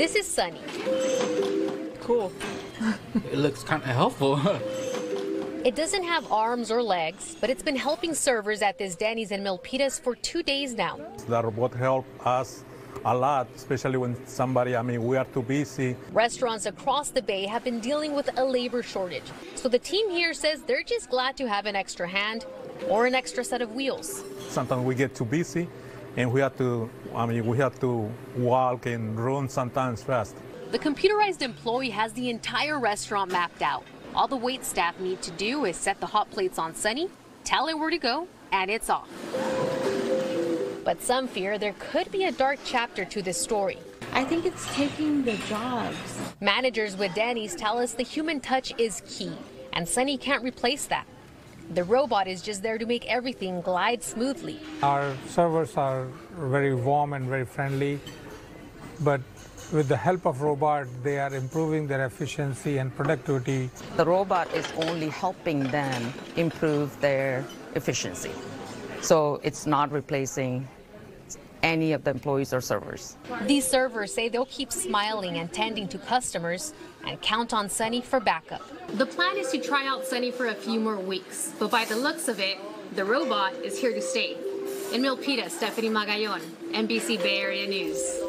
This is Sunny. Cool. it looks kind of helpful. It doesn't have arms or legs, but it's been helping servers at this Denny's in Milpitas for two days now. The robot help us a lot, especially when somebody, I mean, we are too busy. Restaurants across the bay have been dealing with a labor shortage. So the team here says they're just glad to have an extra hand or an extra set of wheels. Sometimes we get too busy and we have to, I mean, we have to walk and run sometimes fast. The computerized employee has the entire restaurant mapped out. All the wait staff need to do is set the hot plates on Sunny, tell it where to go, and it's off. But some fear there could be a dark chapter to this story. I think it's taking the jobs. Managers with Denny's tell us the human touch is key, and Sunny can't replace that. The robot is just there to make everything glide smoothly. Our servers are very warm and very friendly, but with the help of robot, they are improving their efficiency and productivity. The robot is only helping them improve their efficiency. So it's not replacing any of the employees or servers. These servers say they'll keep smiling and tending to customers and count on Sunny for backup. The plan is to try out Sunny for a few more weeks, but by the looks of it, the robot is here to stay. In Milpitas, Stephanie Magallon, NBC Bay Area News.